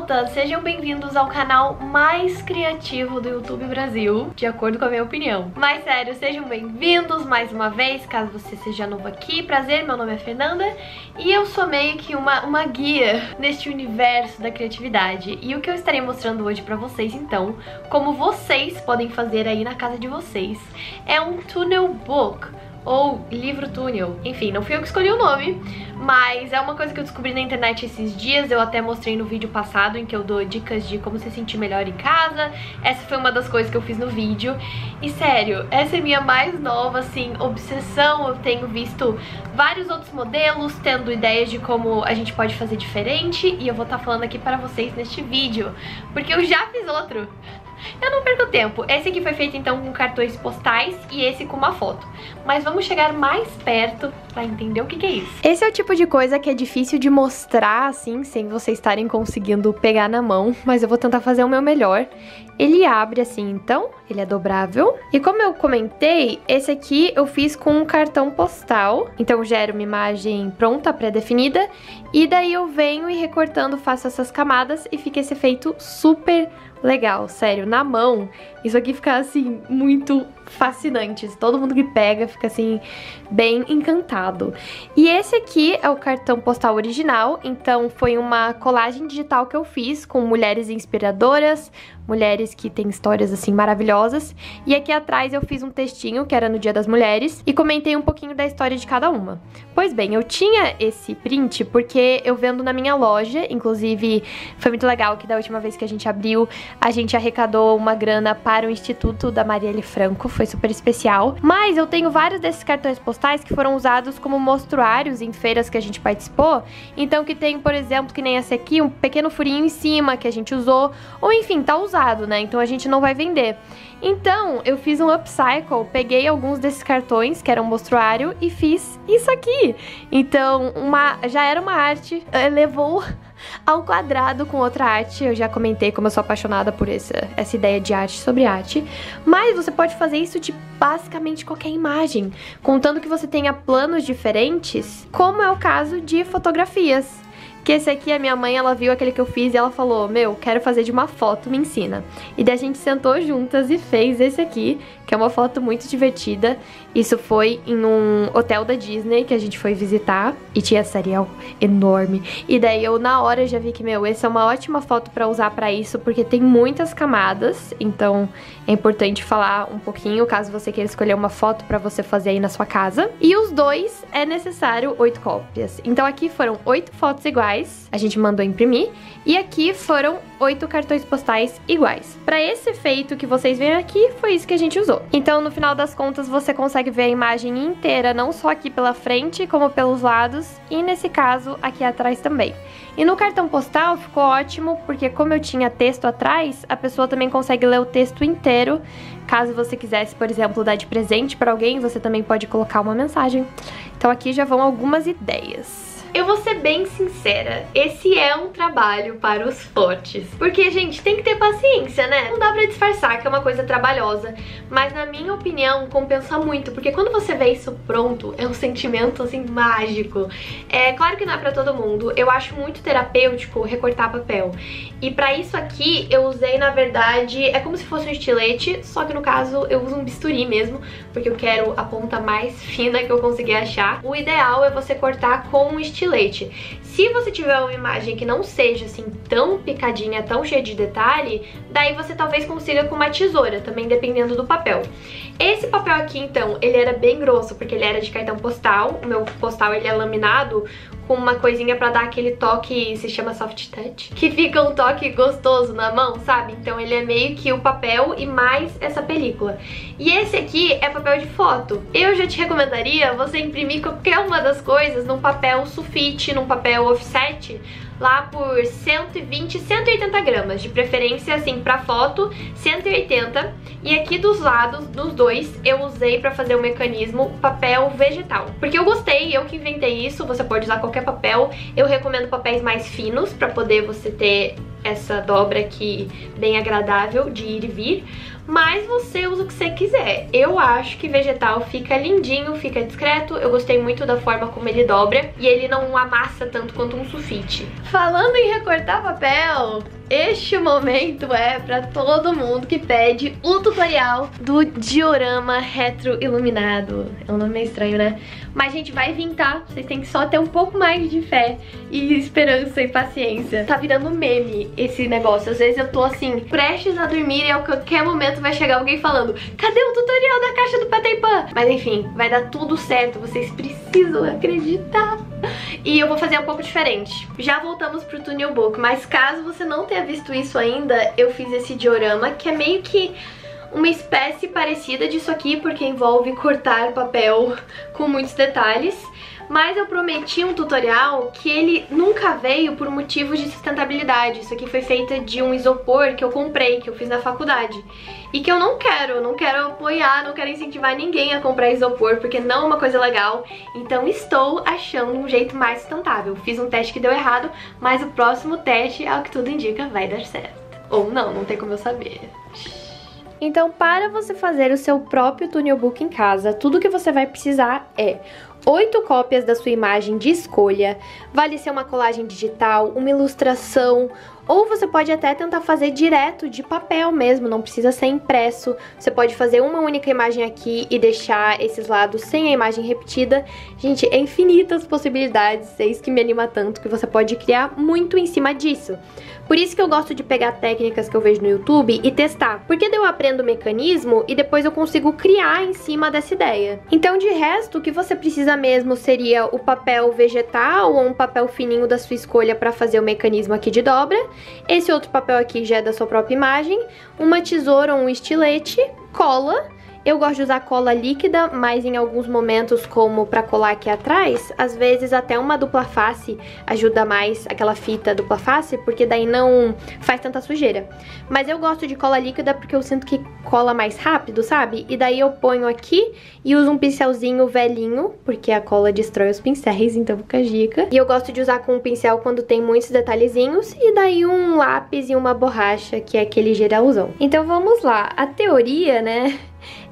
Volta! Sejam bem-vindos ao canal mais criativo do YouTube Brasil, de acordo com a minha opinião. Mas sério, sejam bem-vindos mais uma vez, caso você seja novo aqui. Prazer, meu nome é Fernanda e eu sou meio que uma, uma guia neste universo da criatividade. E o que eu estarei mostrando hoje pra vocês, então, como vocês podem fazer aí na casa de vocês, é um tunnel book ou livro túnel. Enfim, não fui eu que escolhi o nome, mas é uma coisa que eu descobri na internet esses dias, eu até mostrei no vídeo passado em que eu dou dicas de como se sentir melhor em casa. Essa foi uma das coisas que eu fiz no vídeo. E sério, essa é minha mais nova, assim, obsessão. Eu tenho visto vários outros modelos, tendo ideias de como a gente pode fazer diferente, e eu vou estar tá falando aqui para vocês neste vídeo, porque eu já fiz outro. Eu não perco tempo. Esse aqui foi feito então com cartões postais e esse com uma foto. Mas vamos chegar mais perto pra entender o que, que é isso. Esse é o tipo de coisa que é difícil de mostrar assim, sem vocês estarem conseguindo pegar na mão, mas eu vou tentar fazer o meu melhor. Ele abre assim, então, ele é dobrável. E como eu comentei, esse aqui eu fiz com um cartão postal. Então gera uma imagem pronta, pré-definida. E daí eu venho e recortando, faço essas camadas e fica esse efeito super legal, sério, na mão, isso aqui fica assim muito fascinante. Todo mundo que pega fica assim bem encantado. E esse aqui é o cartão postal original, então foi uma colagem digital que eu fiz com mulheres inspiradoras, mulheres que têm histórias assim maravilhosas. E aqui atrás eu fiz um textinho que era no Dia das Mulheres e comentei um pouquinho da história de cada uma. Pois bem, eu tinha esse print porque eu vendo na minha loja, inclusive foi muito legal que da última vez que a gente abriu, a gente arrecadou uma grana para o Instituto da Marielle Franco, foi super especial. Mas eu tenho vários desses cartões postais que foram usados como mostruários em feiras que a gente participou. Então que tem, por exemplo, que nem esse aqui, um pequeno furinho em cima que a gente usou, ou enfim, tá usado né? Então a gente não vai vender. Então, eu fiz um upcycle, peguei alguns desses cartões, que eram mostruário, e fiz isso aqui. Então, uma, já era uma arte, eh, levou ao quadrado com outra arte. Eu já comentei como eu sou apaixonada por essa, essa ideia de arte sobre arte. Mas você pode fazer isso de basicamente qualquer imagem, contando que você tenha planos diferentes, como é o caso de fotografias. Que esse aqui, a minha mãe, ela viu aquele que eu fiz e ela falou, meu, quero fazer de uma foto, me ensina. E daí a gente sentou juntas e fez esse aqui, que é uma foto muito divertida. Isso foi em um hotel da Disney que a gente foi visitar e tinha Ariel enorme. E daí eu na hora já vi que, meu, essa é uma ótima foto pra usar pra isso, porque tem muitas camadas, então é importante falar um pouquinho, caso você queira escolher uma foto pra você fazer aí na sua casa. E os dois é necessário oito cópias. Então aqui foram oito fotos iguais, a gente mandou imprimir, e aqui foram oito cartões postais iguais. Para esse efeito que vocês veem aqui, foi isso que a gente usou. Então, no final das contas, você consegue ver a imagem inteira, não só aqui pela frente, como pelos lados, e nesse caso, aqui atrás também. E no cartão postal ficou ótimo, porque como eu tinha texto atrás, a pessoa também consegue ler o texto inteiro. Caso você quisesse, por exemplo, dar de presente para alguém, você também pode colocar uma mensagem. Então aqui já vão algumas ideias. Eu vou ser bem sincera, esse é um trabalho para os fortes. Porque, gente, tem que ter paciência, né? Não dá pra disfarçar que é uma coisa trabalhosa, mas na minha opinião compensa muito, porque quando você vê isso pronto, é um sentimento, assim, mágico. É claro que não é pra todo mundo, eu acho muito terapêutico recortar papel. E pra isso aqui, eu usei, na verdade, é como se fosse um estilete, só que no caso eu uso um bisturi mesmo, porque eu quero a ponta mais fina que eu conseguir achar. O ideal é você cortar com um estilete estilete. Se você tiver uma imagem que não seja assim tão picadinha, tão cheia de detalhe, daí você talvez consiga com uma tesoura, também dependendo do papel. Esse papel aqui, então, ele era bem grosso, porque ele era de cartão postal. O meu postal, ele é laminado com uma coisinha pra dar aquele toque, se chama soft touch, que fica um toque gostoso na mão, sabe? Então ele é meio que o papel e mais essa película. E esse aqui é papel de foto. Eu já te recomendaria você imprimir qualquer uma das coisas num papel sulfite, num papel offset, lá por 120, 180 gramas, de preferência assim pra foto, 180. E aqui dos lados, dos dois, eu usei pra fazer o mecanismo papel vegetal. Porque eu gostei, eu que inventei isso, você pode usar qualquer papel. Eu recomendo papéis mais finos pra poder você ter essa dobra aqui bem agradável de ir e vir, mas você usa o que você quiser. Eu acho que vegetal fica lindinho, fica discreto, eu gostei muito da forma como ele dobra e ele não amassa tanto quanto um sulfite. Falando em recortar papel, este momento é para todo mundo que pede o tutorial do diorama retro iluminado. É um nome meio estranho, né? Mas, gente, vai vir, tá? Vocês têm que só ter um pouco mais de fé e esperança e paciência. Tá virando meme esse negócio. Às vezes eu tô, assim, prestes a dormir e a qualquer momento vai chegar alguém falando Cadê o tutorial da caixa do Pateipan? Mas, enfim, vai dar tudo certo. Vocês precisam acreditar. E eu vou fazer um pouco diferente. Já voltamos pro Tunnel Book, mas caso você não tenha visto isso ainda, eu fiz esse diorama, que é meio que uma espécie parecida disso aqui, porque envolve cortar papel com muitos detalhes mas eu prometi um tutorial que ele nunca veio por motivos de sustentabilidade. Isso aqui foi feita de um isopor que eu comprei, que eu fiz na faculdade. E que eu não quero, não quero apoiar, não quero incentivar ninguém a comprar isopor, porque não é uma coisa legal. Então estou achando um jeito mais sustentável. Fiz um teste que deu errado, mas o próximo teste, ao que tudo indica, vai dar certo. Ou não, não tem como eu saber. Então, para você fazer o seu próprio Tunnel Book em casa, tudo que você vai precisar é oito cópias da sua imagem de escolha, vale ser uma colagem digital, uma ilustração, ou você pode até tentar fazer direto de papel mesmo, não precisa ser impresso. Você pode fazer uma única imagem aqui e deixar esses lados sem a imagem repetida. Gente, é infinitas possibilidades, é isso que me anima tanto, que você pode criar muito em cima disso. Por isso que eu gosto de pegar técnicas que eu vejo no YouTube e testar, porque daí eu aprendo o mecanismo e depois eu consigo criar em cima dessa ideia. Então, de resto, o que você precisa mesmo seria o papel vegetal ou um papel fininho da sua escolha para fazer o mecanismo aqui de dobra. Esse outro papel aqui já é da sua própria imagem, uma tesoura ou um estilete, cola eu gosto de usar cola líquida, mas em alguns momentos, como para colar aqui atrás, às vezes até uma dupla face ajuda mais aquela fita dupla face, porque daí não faz tanta sujeira. Mas eu gosto de cola líquida porque eu sinto que cola mais rápido, sabe? E daí eu ponho aqui e uso um pincelzinho velhinho, porque a cola destrói os pincéis, então fica dica. E eu gosto de usar com um pincel quando tem muitos detalhezinhos, e daí um lápis e uma borracha, que é aquele geralzão. Então vamos lá, a teoria, né,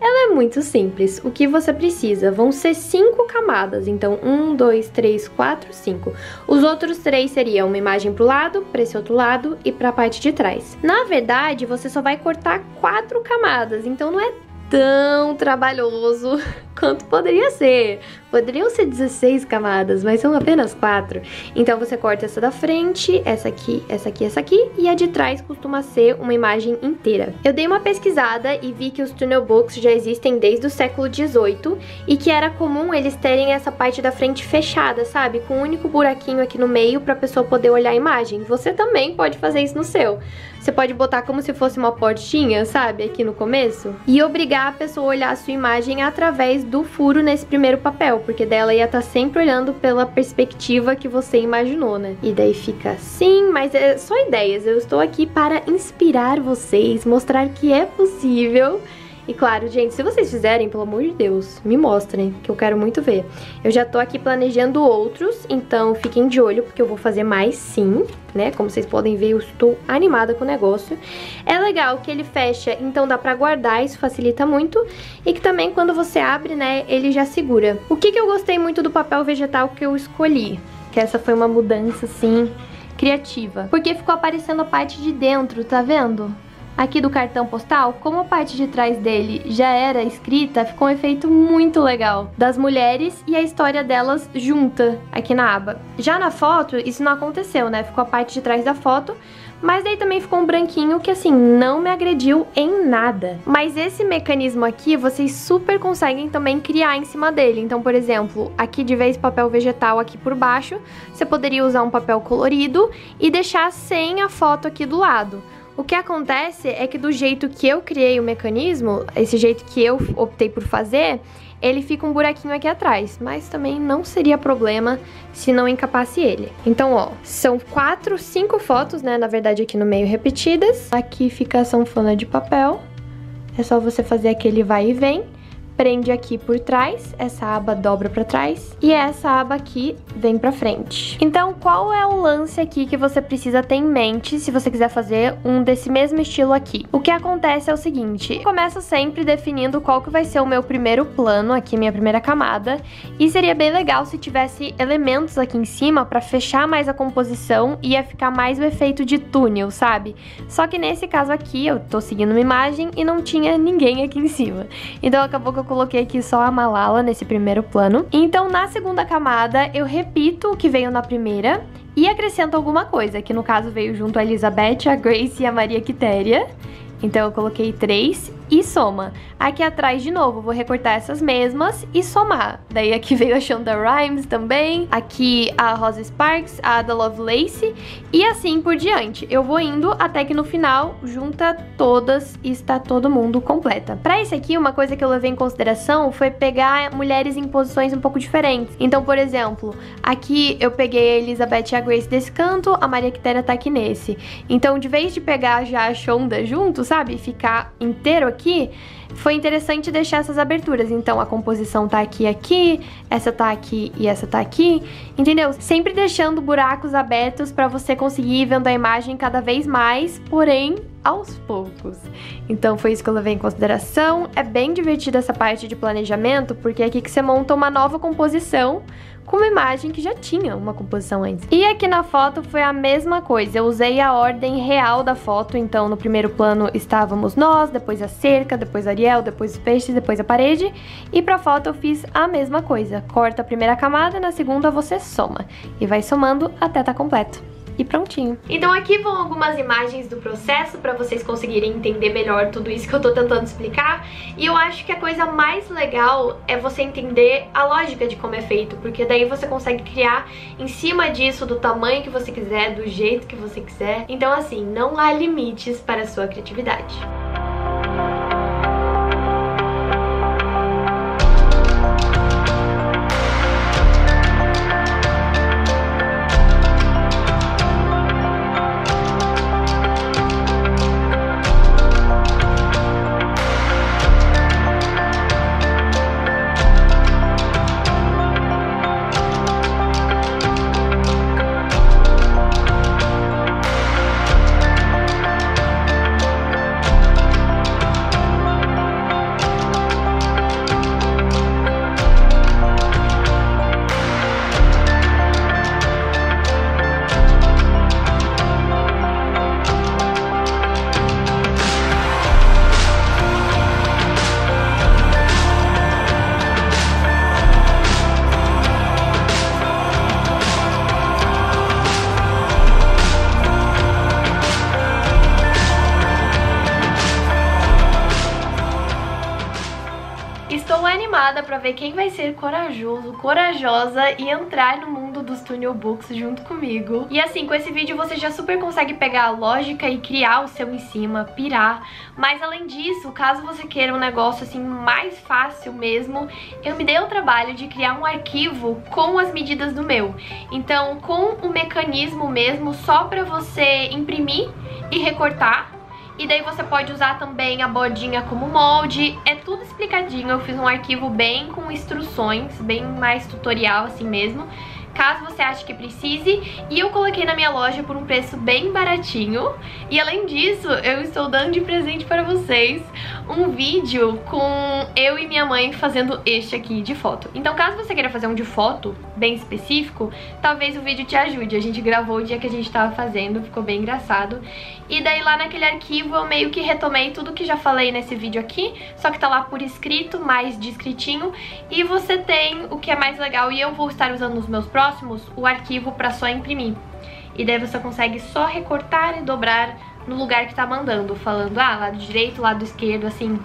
ela é muito simples. O que você precisa vão ser cinco camadas. Então, um, dois, três, quatro, cinco. Os outros três seriam uma imagem para o lado, para esse outro lado e para a parte de trás. Na verdade, você só vai cortar quatro camadas. Então, não é tão trabalhoso quanto poderia ser. Poderiam ser 16 camadas, mas são apenas 4. Então você corta essa da frente, essa aqui, essa aqui, essa aqui, e a de trás costuma ser uma imagem inteira. Eu dei uma pesquisada e vi que os tunnel books já existem desde o século 18 e que era comum eles terem essa parte da frente fechada, sabe? Com um único buraquinho aqui no meio para a pessoa poder olhar a imagem. Você também pode fazer isso no seu. Você pode botar como se fosse uma portinha, sabe? Aqui no começo. E obrigar a pessoa a olhar a sua imagem através do furo nesse primeiro papel, porque dela ia estar tá sempre olhando pela perspectiva que você imaginou, né? E daí fica assim, mas é só ideias. Eu estou aqui para inspirar vocês, mostrar que é possível e claro, gente, se vocês fizerem, pelo amor de Deus, me mostrem, que eu quero muito ver. Eu já tô aqui planejando outros, então fiquem de olho, porque eu vou fazer mais sim, né? Como vocês podem ver, eu estou animada com o negócio. É legal que ele fecha, então dá pra guardar, isso facilita muito. E que também, quando você abre, né, ele já segura. O que, que eu gostei muito do papel vegetal que eu escolhi? Que essa foi uma mudança, assim, criativa. Porque ficou aparecendo a parte de dentro, tá vendo? Aqui do cartão postal, como a parte de trás dele já era escrita, ficou um efeito muito legal das mulheres e a história delas junta aqui na aba. Já na foto, isso não aconteceu, né? Ficou a parte de trás da foto, mas daí também ficou um branquinho que assim, não me agrediu em nada. Mas esse mecanismo aqui, vocês super conseguem também criar em cima dele. Então, por exemplo, aqui de vez papel vegetal aqui por baixo, você poderia usar um papel colorido e deixar sem a foto aqui do lado. O que acontece é que do jeito que eu criei o mecanismo, esse jeito que eu optei por fazer, ele fica um buraquinho aqui atrás, mas também não seria problema se não encapasse ele. Então, ó, são quatro, cinco fotos, né, na verdade aqui no meio repetidas. Aqui fica a sanfona de papel, é só você fazer aquele vai e vem prende aqui por trás, essa aba dobra para trás e essa aba aqui vem para frente. Então, qual é o lance aqui que você precisa ter em mente se você quiser fazer um desse mesmo estilo aqui? O que acontece é o seguinte, começo sempre definindo qual que vai ser o meu primeiro plano, aqui minha primeira camada, e seria bem legal se tivesse elementos aqui em cima para fechar mais a composição e ia ficar mais o efeito de túnel, sabe? Só que nesse caso aqui, eu tô seguindo uma imagem e não tinha ninguém aqui em cima. Então acabou que eu coloquei aqui só a Malala nesse primeiro plano. Então na segunda camada eu repito o que veio na primeira e acrescento alguma coisa, que no caso veio junto a Elizabeth, a Grace e a Maria Quitéria. Então eu coloquei três e soma. Aqui atrás, de novo, vou recortar essas mesmas e somar. Daí aqui veio a Shonda Rhimes também, aqui a Rosa Sparks, a Ada Lovelace e assim por diante. Eu vou indo até que no final junta todas e está todo mundo completa. Para esse aqui, uma coisa que eu levei em consideração foi pegar mulheres em posições um pouco diferentes. Então, por exemplo, aqui eu peguei a Elizabeth e a Grace desse canto, a Maria Quitéria tá aqui nesse. Então, de vez de pegar já a Shonda junto, sabe, ficar inteiro aqui, foi interessante deixar essas aberturas. Então a composição tá aqui aqui, essa tá aqui e essa tá aqui, entendeu? Sempre deixando buracos abertos para você conseguir ir vendo a imagem cada vez mais, porém aos poucos. Então foi isso que eu levei em consideração. É bem divertida essa parte de planejamento, porque é aqui que você monta uma nova composição com uma imagem que já tinha uma composição antes. E aqui na foto foi a mesma coisa, eu usei a ordem real da foto, então no primeiro plano estávamos nós, depois a cerca, depois Ariel, depois os peixes, depois a parede, e pra foto eu fiz a mesma coisa, corta a primeira camada, na segunda você soma, e vai somando até tá completo e prontinho. Então aqui vão algumas imagens do processo para vocês conseguirem entender melhor tudo isso que eu tô tentando explicar. E eu acho que a coisa mais legal é você entender a lógica de como é feito, porque daí você consegue criar em cima disso do tamanho que você quiser, do jeito que você quiser. Então assim, não há limites para a sua criatividade. Animada pra ver quem vai ser corajoso, corajosa e entrar no mundo dos Tunnel Books junto comigo. E assim, com esse vídeo você já super consegue pegar a lógica e criar o seu em cima, pirar. Mas além disso, caso você queira um negócio assim mais fácil mesmo, eu me dei o trabalho de criar um arquivo com as medidas do meu. Então, com o mecanismo mesmo, só pra você imprimir e recortar e daí você pode usar também a bodinha como molde. É tudo explicadinho. Eu fiz um arquivo bem com instruções, bem mais tutorial assim mesmo caso você ache que precise. E eu coloquei na minha loja por um preço bem baratinho. E além disso, eu estou dando de presente para vocês um vídeo com eu e minha mãe fazendo este aqui de foto. Então caso você queira fazer um de foto bem específico, talvez o vídeo te ajude. A gente gravou o dia que a gente estava fazendo, ficou bem engraçado. E daí lá naquele arquivo eu meio que retomei tudo que já falei nesse vídeo aqui, só que tá lá por escrito, mais descritinho. E você tem o que é mais legal e eu vou estar usando nos meus próximos próximos o arquivo para só imprimir. E daí você consegue só recortar e dobrar no lugar que tá mandando, falando, ah, lado direito, lado esquerdo, assim,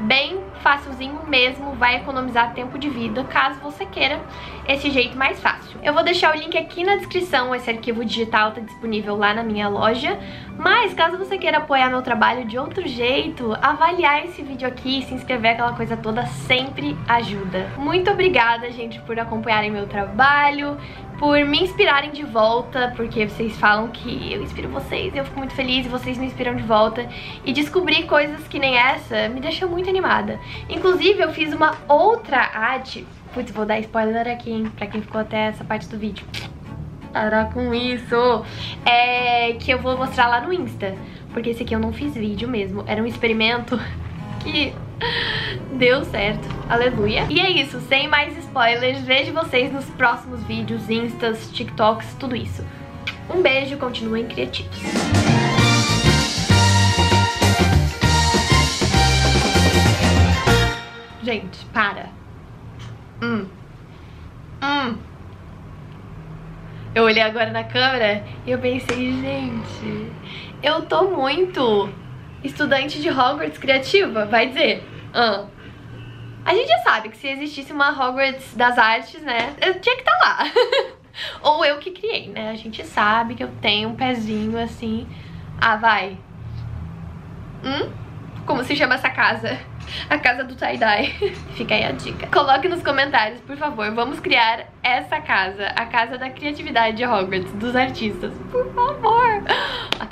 bem facilzinho mesmo, vai economizar tempo de vida, caso você queira esse jeito mais fácil. Eu vou deixar o link aqui na descrição, esse arquivo digital tá disponível lá na minha loja, mas caso você queira apoiar meu trabalho de outro jeito, avaliar esse vídeo aqui, se inscrever, aquela coisa toda, sempre ajuda. Muito obrigada, gente, por acompanharem meu trabalho, por me inspirarem de volta, porque vocês falam que eu inspiro vocês, eu fico muito feliz e vocês me inspiram de volta. E descobrir coisas que nem essa me deixa muito animada. Inclusive, eu fiz uma outra arte. Putz, vou dar spoiler aqui, hein, pra quem ficou até essa parte do vídeo. Parar com isso. É que eu vou mostrar lá no Insta. Porque esse aqui eu não fiz vídeo mesmo. Era um experimento que deu certo. Aleluia. E é isso, sem mais spoilers. Vejo vocês nos próximos vídeos, instas, tiktoks, tudo isso. Um beijo, continuem criativos. Gente, para. Hum. Hum. Eu olhei agora na câmera e eu pensei, gente, eu tô muito estudante de Hogwarts criativa, vai dizer. Ah. A gente já sabe que se existisse uma Hogwarts das artes, né, eu tinha que estar tá lá. Ou eu que criei, né? A gente sabe que eu tenho um pezinho assim. Ah, vai. Hum? Como se chama essa casa? A casa do tie-dye. Fica aí a dica. Coloque nos comentários, por favor. Vamos criar essa casa. A casa da criatividade de Hogwarts, dos artistas. Por favor.